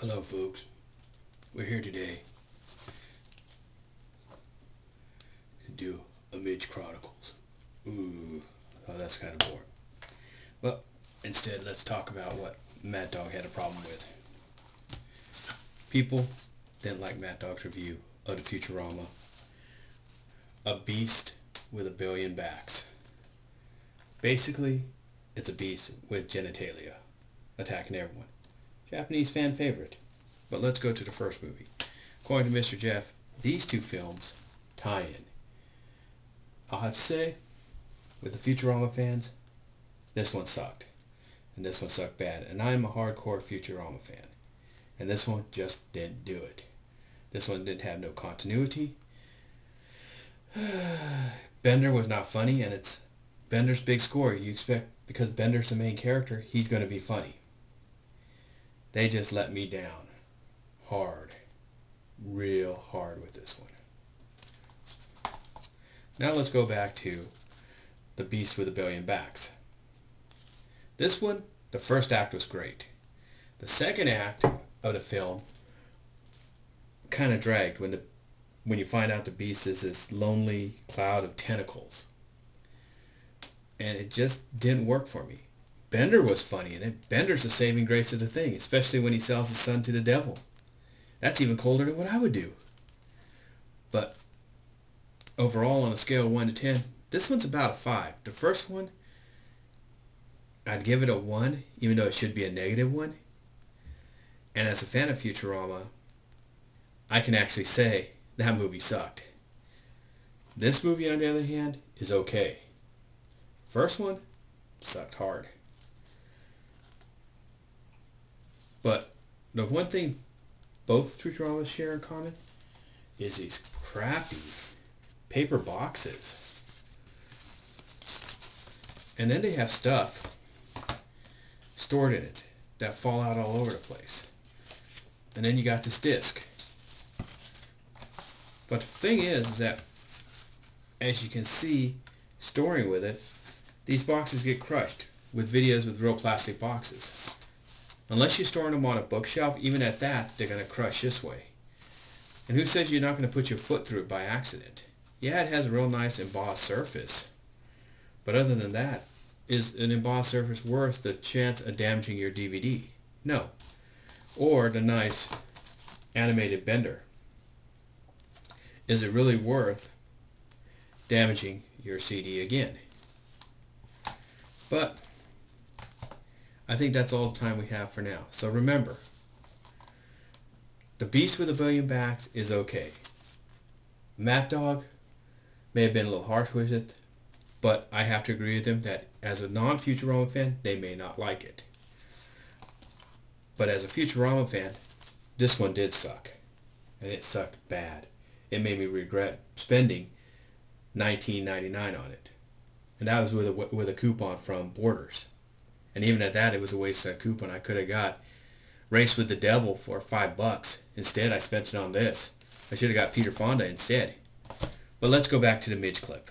Hello folks, we're here today to do a Midge Chronicles. Ooh, oh, that's kind of boring. Well, instead let's talk about what MattDogg had a problem with. People didn't like MattDogg's review of the Futurama. A beast with a billion backs. Basically, it's a beast with genitalia attacking everyone. Japanese fan favorite. But let's go to the first movie. According to Mr. Jeff, these two films tie in. I'll have to say, with the Futurama fans, this one sucked. And this one sucked bad. And I'm a hardcore Futurama fan. And this one just didn't do it. This one didn't have no continuity. Bender was not funny, and it's Bender's big score. You expect, because Bender's the main character, he's going to be funny. They just let me down. Hard. Real hard with this one. Now let's go back to The Beast with a Billion Backs. This one, the first act was great. The second act of the film kind of dragged when the when you find out the beast is this lonely cloud of tentacles. And it just didn't work for me. Bender was funny in it. Bender's the saving grace of the thing, especially when he sells his son to the devil. That's even colder than what I would do. But overall, on a scale of 1 to 10, this one's about a 5. The first one, I'd give it a 1, even though it should be a negative 1. And as a fan of Futurama, I can actually say that movie sucked. This movie, on the other hand, is okay. First one sucked hard. But the one thing both Futuramas share in common is these crappy paper boxes. And then they have stuff stored in it that fall out all over the place. And then you got this disc. But the thing is, is that as you can see, storing with it, these boxes get crushed with videos with real plastic boxes. Unless you're storing them on a bookshelf, even at that, they're going to crush this way. And who says you're not going to put your foot through it by accident? Yeah, it has a real nice embossed surface. But other than that, is an embossed surface worth the chance of damaging your DVD? No. Or the nice animated bender. Is it really worth damaging your CD again? But I think that's all the time we have for now. So remember, The Beast with a Billion Backs is okay. MattDogg may have been a little harsh with it, but I have to agree with him that as a non-Futurama fan, they may not like it. But as a Futurama fan, this one did suck. And it sucked bad. It made me regret spending $19.99 on it. And that was with a, with a coupon from Borders. And even at that, it was a waste of a coupon. I could have got Race with the Devil for five bucks. Instead, I spent it on this. I should have got Peter Fonda instead. But let's go back to the Midge clip.